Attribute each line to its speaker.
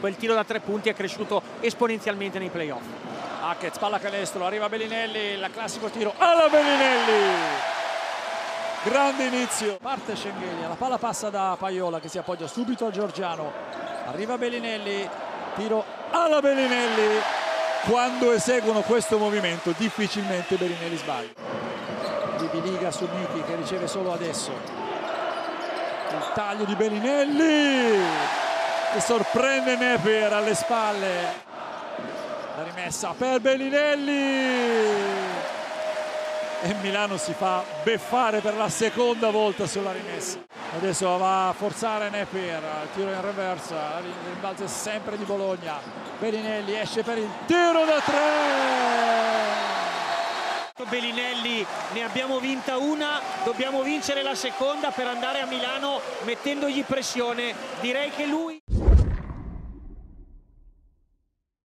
Speaker 1: quel tiro da tre punti è cresciuto esponenzialmente nei playoff.
Speaker 2: Hackett, palla canestro, arriva Bellinelli, il classico tiro alla Bellinelli! Grande inizio, parte Schengelia, la palla passa da Paiola che si appoggia subito a Giorgiano, arriva Bellinelli, tiro alla Bellinelli, quando eseguono questo movimento difficilmente Bellinelli sbaglia. Di Biliga su Miki che riceve solo adesso, il taglio di Bellinelli che sorprende Nepier alle spalle, la rimessa per Bellinelli e Milano si fa beffare per la seconda volta sulla rimessa. Adesso va a forzare Nepier, tiro in reversa, il rimbalzo è sempre di Bologna. Bellinelli esce per il tiro da tre.
Speaker 1: Bellinelli ne abbiamo vinta una, dobbiamo vincere la seconda per andare a Milano mettendogli pressione. Direi che lui